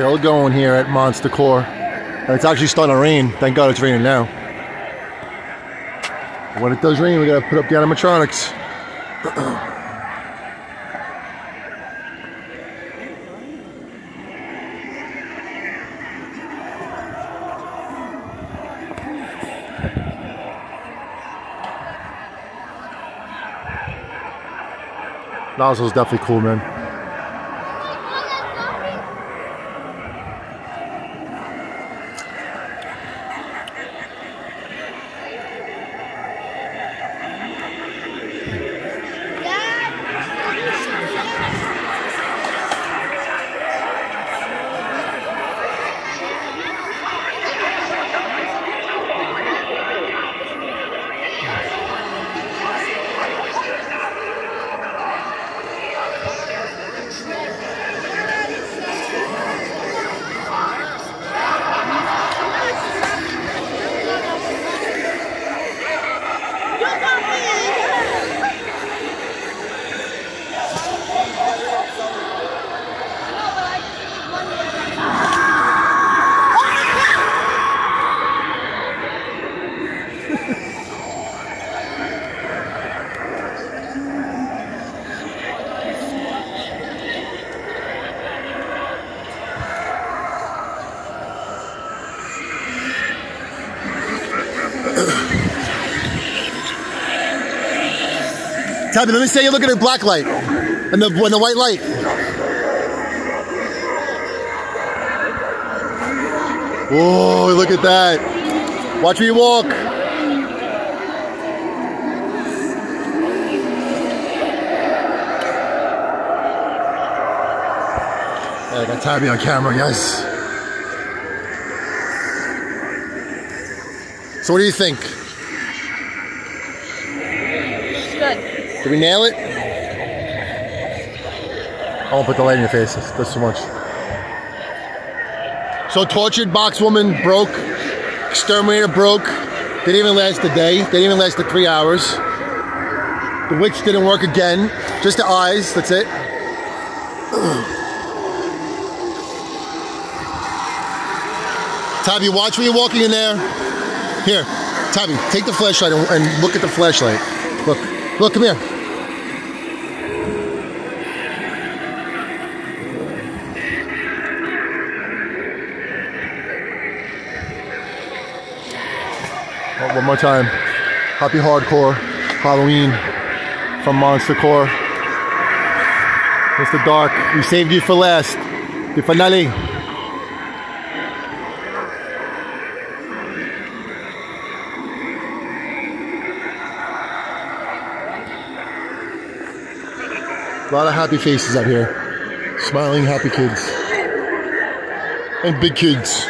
Still going here at Monsta' Kore. And it's actually starting to rain. Thank God it's raining now. When it does rain, we gotta put up the animatronics. Nozzle's definitely cool, man. Tabby, let me say you look at the black light and the when the white light. Whoa, look at that. Watch me walk. I got Tabby on camera, yes. So what do you think? Good. Did we nail it? I won't put the light in your face. That's, too much. So tortured box woman broke. Exterminator broke. Didn't even last the day. Didn't even last the three hours. The witch didn't work again. Just the eyes. That's it. Tabby, watch when you're walking in there. Here, Tabby, take the flashlight and, and look at the flashlight. Look, look, come here. Oh, one more time. Happy Hardcore Halloween from Monsta' Kore. Mr. Dark, we saved you for last. The finale. A lot of happy faces out here. Smiling, happy kids. And big kids.